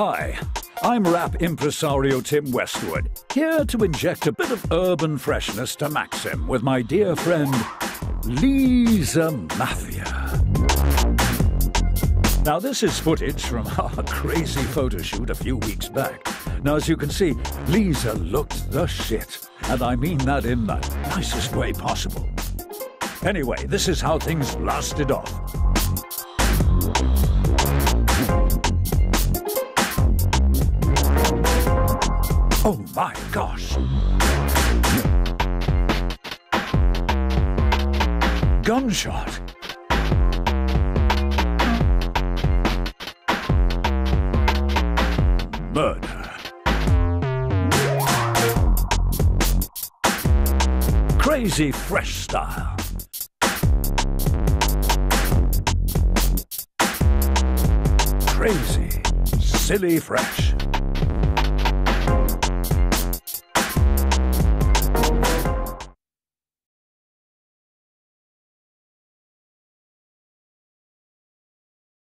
Hi, I'm rap impresario Tim Westwood, here to inject a bit of urban freshness to Maxim with my dear friend Lisa Mafia. Now, this is footage from our crazy photo shoot a few weeks back. Now, as you can see, Lisa looked the shit, and I mean that in the nicest way possible. Anyway, this is how things blasted off. Oh my gosh! Gunshot! Murder. Crazy fresh style. Crazy, silly fresh.